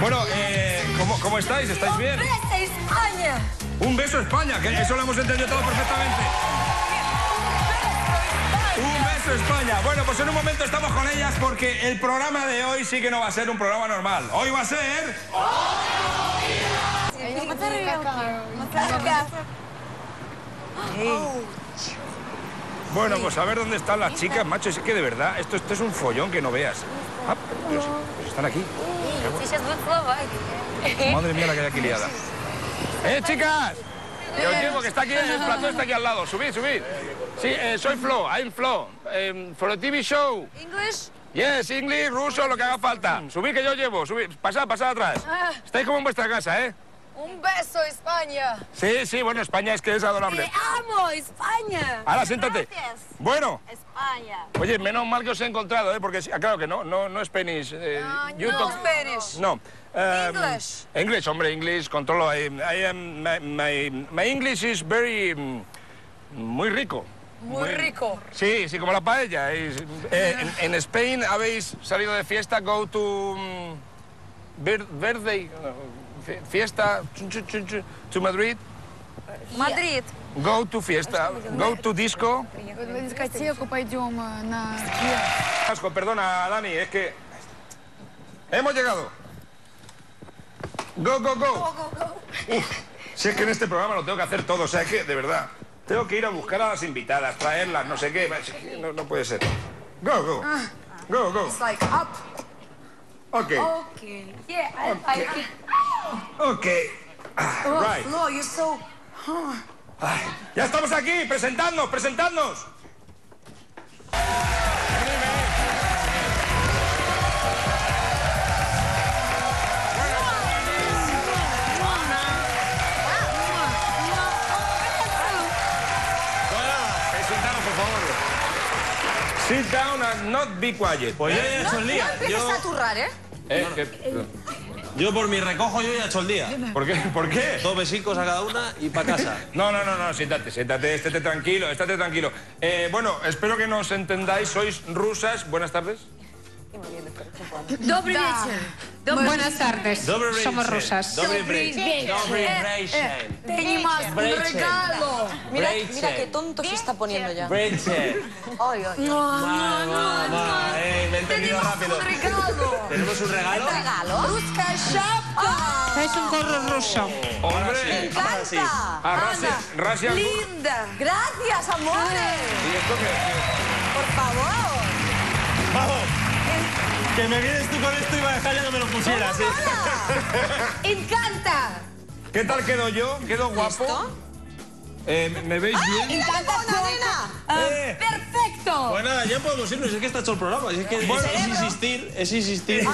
Bueno, eh, ¿cómo, ¿cómo estáis? ¿Estáis bien? ¡Beso España! Un beso a España, que eso lo hemos entendido todo perfectamente. Un beso a España. Bueno, pues en un momento estamos con ellas porque el programa de hoy sí que no va a ser un programa normal. Hoy va a ser... Bueno, pues a ver dónde están las chicas, macho. Es que de verdad, esto, esto es un follón que no veas. Ah, pero, están aquí. Madre mía la que aquí liada. ¡Eh, eh chicas! Que os que está aquí, el plató está aquí al lado. Subid, subid. Sí, eh, soy Flo, I'm Flo. Em, eh, for a TV show. English? Yes, English, ruso, lo que haga falta. Subid que yo llevo, subid. Pasad, pasad atrás. Estáis como en vuestra casa, ¿eh? Un beso España. Sí, sí, bueno, España es que es Te adorable. amo España. Ahora, siéntate. Gracias. Bueno, España. oye, menos mal que os he encontrado, ¿eh? Porque, ah, claro que no, no, no Spanish. eh, Ah, you no talk- Spanish. No. Um, English. English, hombre, English, controlo. I, I am, my, my, my English is very... mm, muy rico. Muy rico. Sí, sí, como la paella. Es- eh, en, en Spain habéis salido de fiesta, go to... mm, bir- birthday, no, fiesta, chu, chu, chu, chu, to Madrid, Madrid. go to fiesta, go to disco. На дискотеку пойдем э, на... Asco, perdona, Dani, es que... Hemos llegado. Go, go, go. Uf, si es que en este programa lo tengo que hacer todo, o sea, es que, de verdad, tengo que ir a buscar a las invitadas, traerlas, no sé qué, es que no, no puede ser. Go, go. Go, go. Like up. Ok, Okay. Yeah, I, I think. ok. Ah, Oh, Right. Flo, you're so. Ay, ya estamos aquí, presentadnos, presentadnos. Presentaros, por favor. Sit down and not be quiet. Pues yo ya hecho el No empieces Yo, a turrar, ¿eh? Eh, ¿qué? Yo por mi recojo yo ya he hecho el día. ¿Por qué? ¿Por qué? Dos besicos a cada una y para casa. No, no, no, no, siéntate, siéntate, estate tranquilo, estate tranquilo. Eh, bueno, espero que nos entendáis, sois rusas, buenas tardes. Добрый вечер. Buenas tardes. Dobre Somos Breitschen. rusas. Dobre Breitschen. Dobre Eh, Breitschen. Tenemos un Breitschen. regalo. Mira, Breitschen. mira qué tonto se está poniendo ya. Breitschen. Ay, ay. Ma, ma, ma. Eh, me he entendido Tenemos rápido. un regalo. ¿Tenemos un regalo? ¿Regalo? Ruska шапка. Es un gorro ruso. ¡Me Hombre, encanta! a Russian, Russian- Linda. ¡Gracias, amores! ¿Y esto qué? Por favor. Vamos. Que me vienes tú con esto y va a dejar ya que me lo pusieras. ¿sí? Encanta. ¿Qué tal quedo yo? ¿Quedo guapo? Eh, ¿Me veis bien? ¡Mira qué mona, nena! Ah, Eh. Perfecto. Pues nada, ya podemos irnos. Es que está hecho el programa. Es que es, es insistir, es insistir.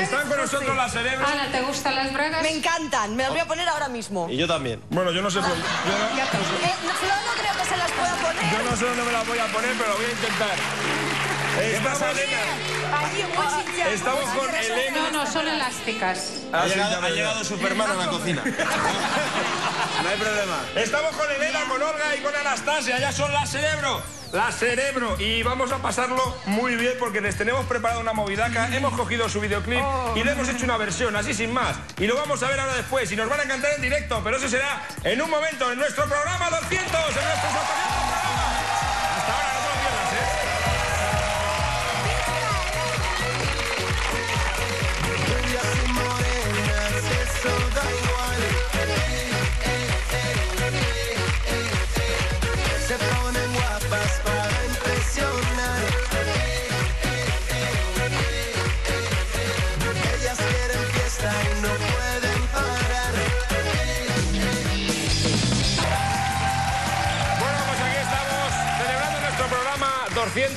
Están con nosotros las cerebros. Ana, ¿te gustan las bragas? Me encantan. Me las voy a poner ahora mismo. Y yo también. Bueno, yo no sé, por- yo no, Eh, no, no creo que se las pueda poner. yo no sé dónde me las voy a poner, pero lo voy a intentar. Estamos, estamos con Elena. No, no, son elásticas. Ha, llegado, Superman a la cocina. No hay problema. Estamos con Elena, con Olga y con Anastasia. Ya son las cerebro. La cerebro. Y vamos a pasarlo muy bien porque les tenemos preparada una movidaca. Mm. Hemos cogido su videoclip y le hemos oh. hecho una versión, así sin más. Y lo vamos a ver ahora después. Y nos van a cantar en directo. Pero eso será en un momento en nuestro programa 200, en nuestro nuestros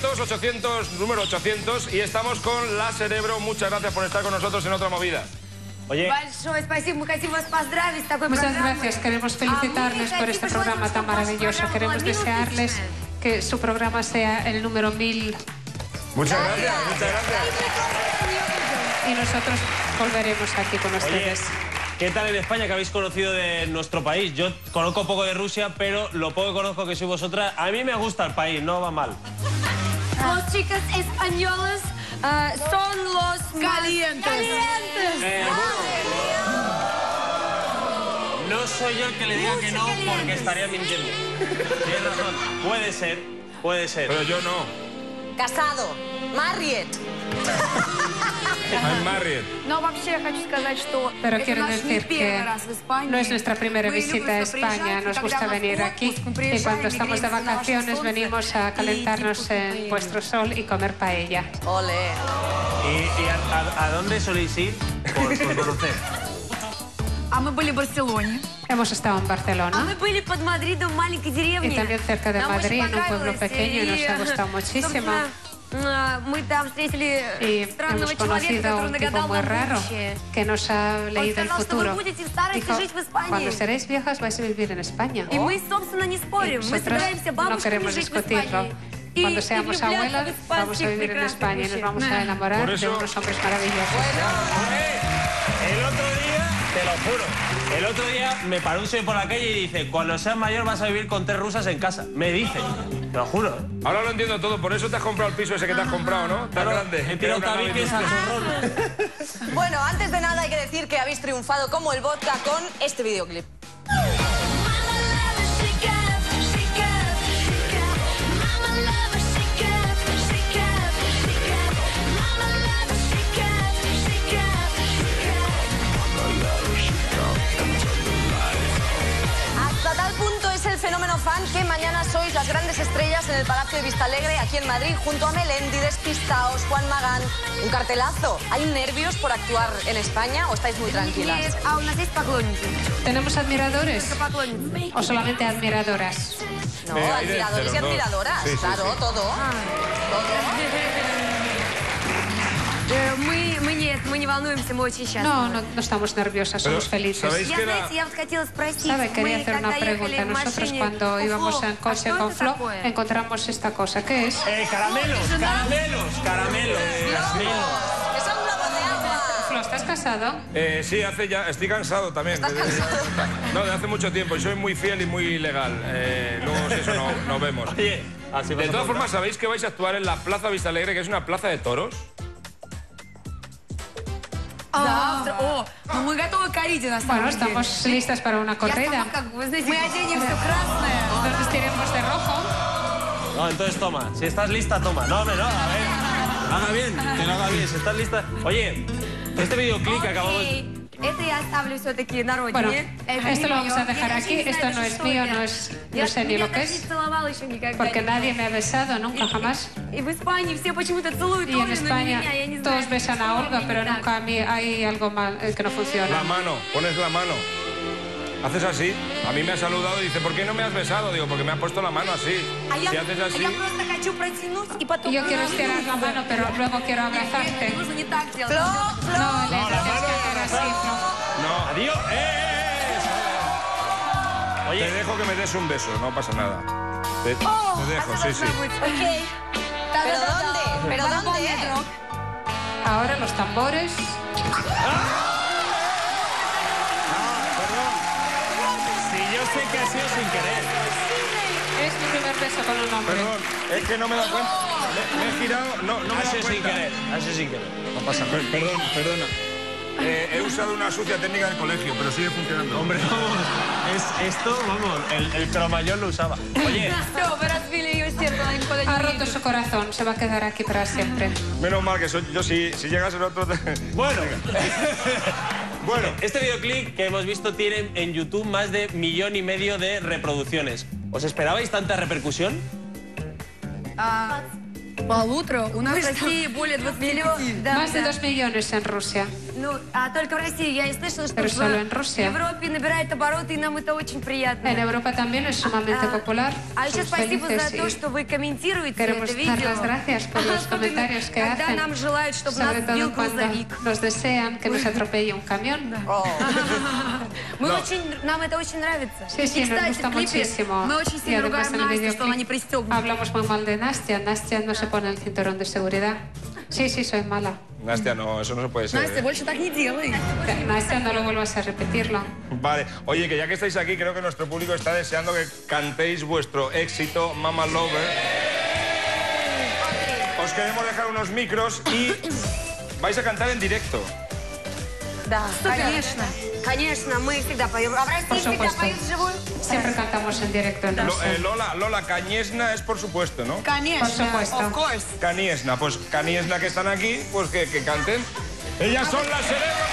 800, 800, número 800. Y estamos con La Cerebro. Muchas gracias por estar con nosotros en otra movida. Oye. Muchas gracias. Queremos felicitarles por este programa tan maravilloso. Queremos desearles que su programa sea el número 1000. Muchas gracias, muchas gracias. Y nosotros volveremos aquí con ustedes. Oye, ¿Qué tal en España que habéis conocido de nuestro país? Yo conozco poco de Rusia, pero lo poco que conozco que soy vosotras, a mí me gusta el país, no va mal. Dos chicas españolas Ah, son los más Calientes. calientes. Eh, bueno. No soy yo el que le diga que no porque estaría mintiendo. Tienes razón. Puede ser, puede ser. Pero yo no. Casado. Married. I'm married. Pero quiero decir que no es nuestra primera visita a España, nos gusta venir aquí y cuando estamos de vacaciones venimos a calentarnos en vuestro sol y comer paella. Ole. ¿Y, y a, a, a, dónde soléis ir por, por? Hemos estado en Barcelona. Y también cerca de Madrid, en un pueblo pequeño, y nos ha gustado muchísimo. собственно, а, Мы там встретили Y странного hemos человека, conocido a который un tipo нагадал muy нам raro будущее. que nos ha leído el сказал, что вы futuro. будете в старости Dijo, жить в Испании. cuando seréis viejas vais a vivir en España. И мы, собственно, не спорим. Мы Nosotros собираемся no бабушками queremos жить в discutirlo. Испании. И, Cuando и seamos влюбляться abuelas, в vamos a испанских vivir en прекрасных España y nos мужчин. vamos a enamorar Por de eso- unos hombres maravillosos. El otro día, te lo juro, el otro día me paró un señor por la calle y dice, cuando seas mayor vas a vivir con tres rusas en casa. Me dice, te lo juro. Ahora lo entiendo todo, por eso te has comprado el piso ese que te has comprado, ¿no? Tan Claro, grande. Una nave tabiques chorrón. Bueno, antes de nada hay que decir que habéis triunfado como el vodka con este videoclip. que mañana sois las grandes estrellas en el Palacio de Vistalegre, aquí en Madrid, junto a Melendi, Despistaos, Juan Magán. Un cartelazo. ¿Hay nervios por actuar en España o estáis muy tranquilas? ¿Tenemos admiradores? ¿O solamente admiradoras? No, admiradores y admiradoras. Claro, todo не волнуемся, мы очень счастливы. No, no, no estamos nerviosas, Pero, somos felices. ¿sabéis Я, que la- знаете, я вот хотела спросить. ¿Sabe? Quería мы hacer una когда ехали pregunta. в Nosotros машине cuando у íbamos Фло, en а coche что con это Flo такое? encontramos esta cosa. ¿Qué es? Eh, caramelos, caramelos, caramelos. Yasmín. Que son globos de agua. Flo, ¿estás casado? Eh, sí, hace ya. Estoy cansado también. ¿Estás cansado? No, de hace mucho tiempo. Y soy muy fiel y muy legal. Eh, luego, si eso, no, nos vemos. Oye, así vas De a todas preguntar. formas, ¿sabéis que vais a actuar en la Plaza Vista Alegre, que es una plaza de toros? Завтра. О, ну мы готовы к кориде, на самом Bueno, деле. estamos listas para una Я corrida. сама как, вы знаете, Мы оденем все красное. Nos vestiremos de rojo. No, entonces toma. Si estás lista, toma. No, hombre, no, a ver. Haga bien, que lo haga bien. Si estás lista. Oye, este videoclip que acabamos. Окей. Это я оставлю все-таки на родине. Bueno, Это esto не lo vamos моё. a dejar Я aquí. вообще не Esto знаю, no даже es что mío, это. no es- Я no sé ni меня lo que даже es. не целовала еще никогда. Porque никого. nadie me ha besado nunca jamás. И в Испании все почему-то целуют Y en Олю, но не España меня. Я не знаю, todos besan a почему Olga, мне pero не так. nunca a mí hay algo mal eh, que no La funciona. mano, pones la mano. Haces así. A mí me ha saludado y dice, ¿por qué no me has besado? Digo, porque me has puesto la mano así. А я, Si haces а así. я просто хочу протянуть и потом... Y yo quiero estirar la mano, pero luego quiero abrazarte. Нужно не так делать. Flo, No, No. Adiós. Eh, eh, eh, ¡Eh! Oye. Te dejo que me des un beso, no pasa nada. Te, oh, te dejo, sí, sí. Okay. ¿Pero dónde? ¿Pero dónde? Ahora los tambores. ¡Ah! sé que ha sido sin querer. Es mi primer beso con un hombre. Perdón, es que no me da cuenta. Oh. Me, me he girado, no, no me he sin querer, así sin querer. No pasa nada. Perdón, perdona. Eh, he usado una sucia técnica del colegio, pero sigue funcionando. Hombre, vamos. Es, esto, vamos, el, el cromañón lo usaba. Oye, Все, вы разбили ее сердце, она никуда не Ha roto уедет. su corazón, se va a quedar aquí para siempre. Menos mal que soy yo, si, si llegas el otro... te- bueno. Bueno, Este videoclip que hemos visto tiene en YouTube más de millón y medio de reproducciones. ¿Os esperabais tanta repercusión? А, полутора. У нас в России более 25. Да, Más de да. dos millones en Rusia. Ну, а только в России я не слышала, что Pero в solo en Rusia. Европе набирает обороты, и нам это очень приятно. En Europa también es sumamente А, popular. А еще спасибо за то, что вы комментируете Queremos это dar видео. las gracias por los comentarios que когда hacen. нам желают, чтобы нас Sobre сбил todo cuando грузовик. nos desean que nos atropelle un camión. Oh. Мы очень, нам это очень нравится. Sí, sí, и, nos кстати, gusta в клипе muchísimo. мы очень сильно ругаем Настю, что она не пристегнута. hablamos muy mal de Nastia. Nastia no se pone el cinturón de seguridad. Sí, sí, soy mala. Nastia, no, eso no se puede ser. Настя, ¿eh? больше так не делай. Nastia, no lo vuelvas a repetirlo. Vale, oye, que ya que estáis aquí, creo que nuestro público está deseando que cantéis vuestro éxito, Mama Lover. Os os queremos dejar unos micros y vais a cantar en directo. Да. Конечно. Конечно, мы всегда поем. А в России Por всегда supuesto. поют вживую? Siempre cantamos en directo en Lo- Rusia. eh, Lola, Lola Cañesna es por supuesto, ¿no? Конечно. Por supuesto. Of course. Caniesna, pues Caniesna que están aquí, pues que, que canten. Ellas son las cerebro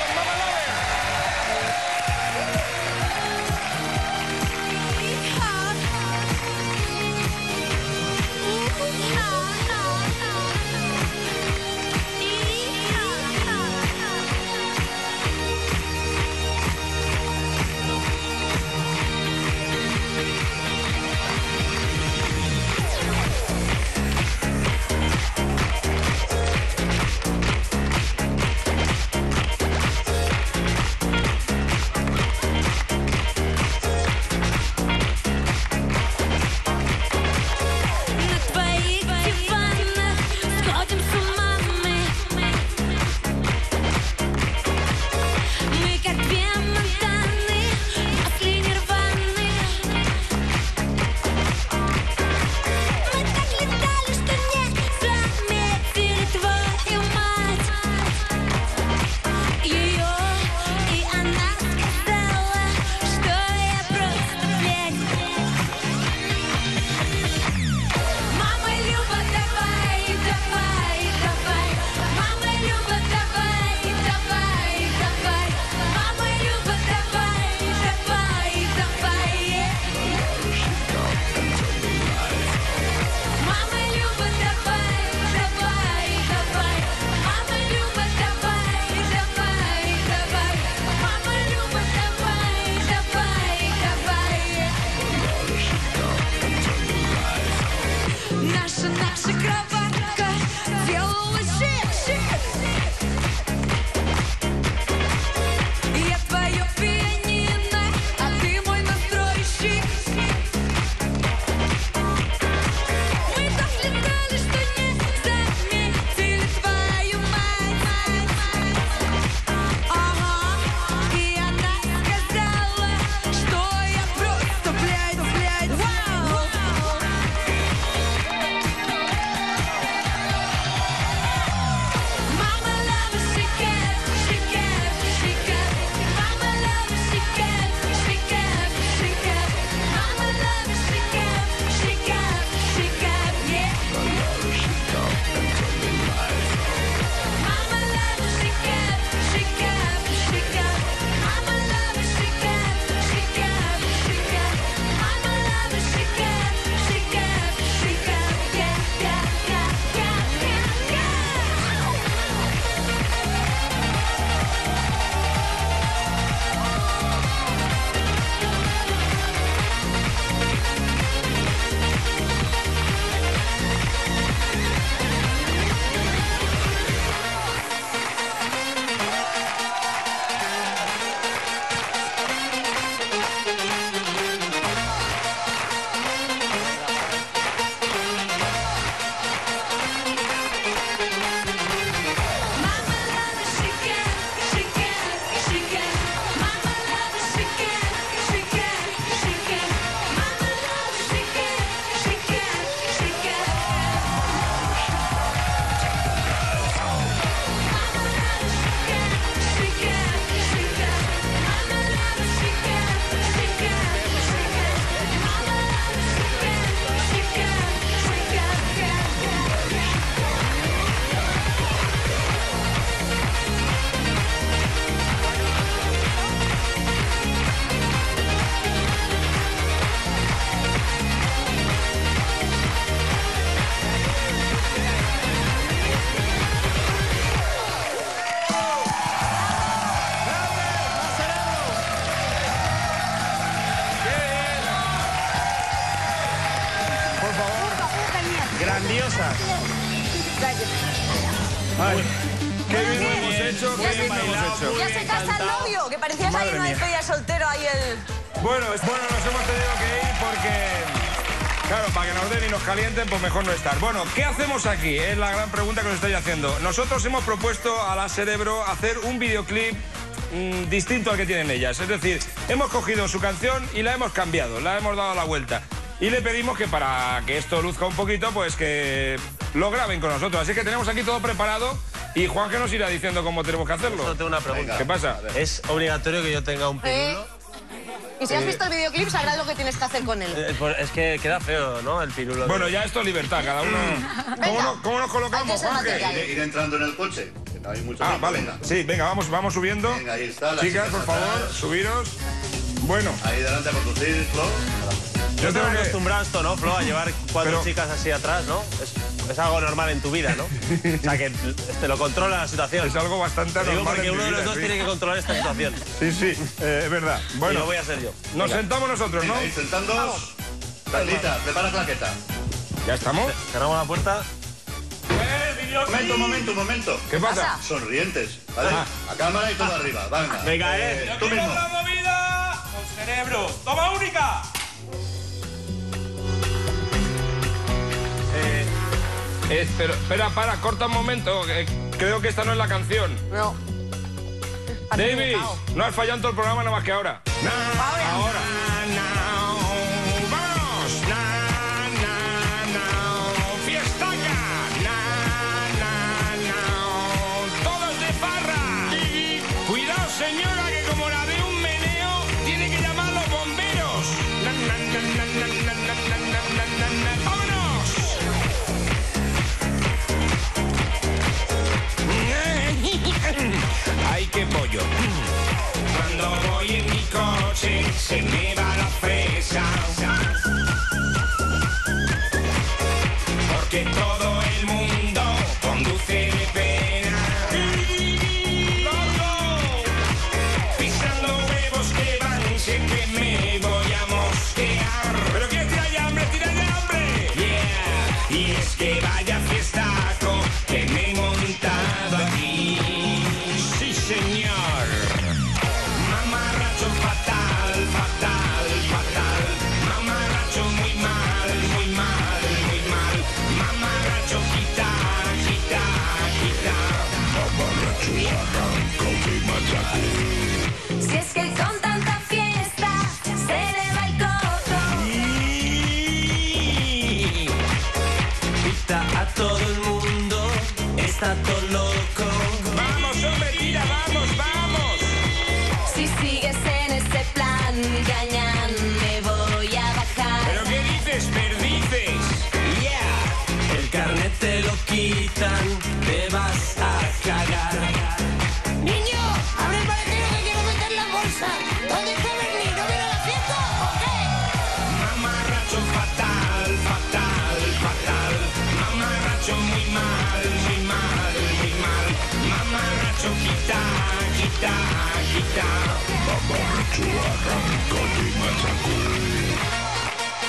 Calienten, pues mejor no estar. Bueno, ¿qué hacemos aquí? Es la gran pregunta que os estáis haciendo. Nosotros hemos propuesto a la Cerebro hacer un videoclip mm, distinto al que tienen ellas. Es decir, hemos cogido su canción y la hemos cambiado, la hemos dado la vuelta. Y le pedimos que para que esto luzca un poquito, pues que lo graben con nosotros. Así que tenemos aquí todo preparado y Juan que nos irá diciendo cómo tenemos que hacerlo. Solo tengo una pregunta. ¿Qué pasa? ¿Es obligatorio que yo tenga un pirulo? Y si has visto el videoclip, sabrás lo que tienes que hacer con él. Eh, por- Es que queda feo, ¿no? El pirulo. Bueno, ya esto es libertad, cada uno. ¿Cómo, Venga. no- cómo nos colocamos, material. Ir, ir entrando en el coche. que no hay mucho Ah, tiempo, vale. venga. Sí, venga, vamos, vamos subiendo. Venga, ahí está, las Chicas, por favor, atrás. subiros. Bueno, Ahí delante a conducir, Flo. yo Yo tengo tengo que. acostumbrado a esto, ¿no, Flo? A llevar cuatro Pero- chicas así atrás, ¿no? Es, es algo normal en tu vida, ¿no? O sea, que te lo controla la situación. Es algo bastante Te digo normal. porque en uno de los vida, dos sí. tiene que controlar esta situación. Sí, sí, eh, es verdad. y Bueno, lo voy a hacer yo. nos sentamos nosotros, ¿no? Venga, sentando. Carlita, prepara claqueta. Ya estamos. Cerramos la puerta. Momento, momento, momento. ¿Qué pasa? Sonrientes. Vale. A cámara y todo arriba. Venga. Venga, eh. Tú mismo. movida con cerebro. ¡Toma única! Eh, espera, espera, para, corta un momento. eh, creo que esta no es la canción. No. Davis, no has fallado en todo el programa nada más que ahora. Ahora. Ahora. sí, sin mí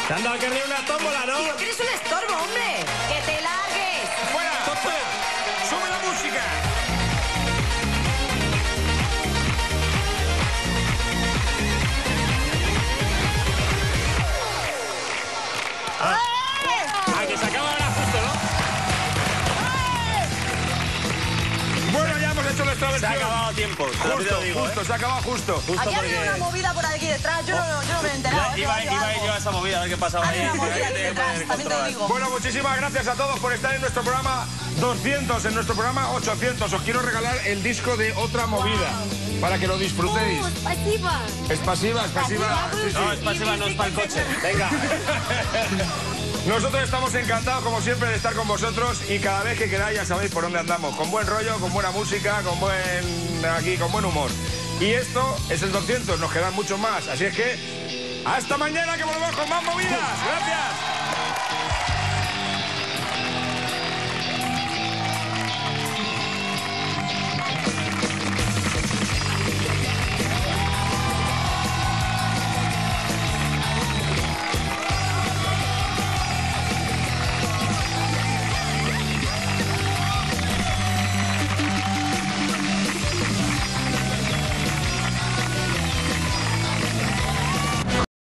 Te han dado que una tómbola, ¿no? Tío, que eres un estorbo, hombre. Que te largues. ¡Fuera! ¡Sube la música! A Se ha acabado tiempo. Justo, digo, justo, ¿eh? se ha acabado justo. justo Había una movida por aquí detrás, yo, no, oh. yo me he enterado. Iba, iba yo a esa movida, a ver qué pasaba ahí. Bueno, muchísimas gracias a todos por estar en nuestro programa 200, en nuestro programa 800. Os quiero regalar el disco de Otra Movida. Para que lo disfrutéis. Uh, es pasiva. Es pasiva, es pasiva. No, es pasiva, no es para el coche. Venga. Nosotros estamos encantados, como siempre, de estar con vosotros y cada vez que queráis ya sabéis por dónde andamos. Con buen rollo, con buena música, con buen aquí, con buen humor. Y esto es el 200, nos quedan muchos más. Así es que hasta mañana que volvemos con más movidas. Gracias.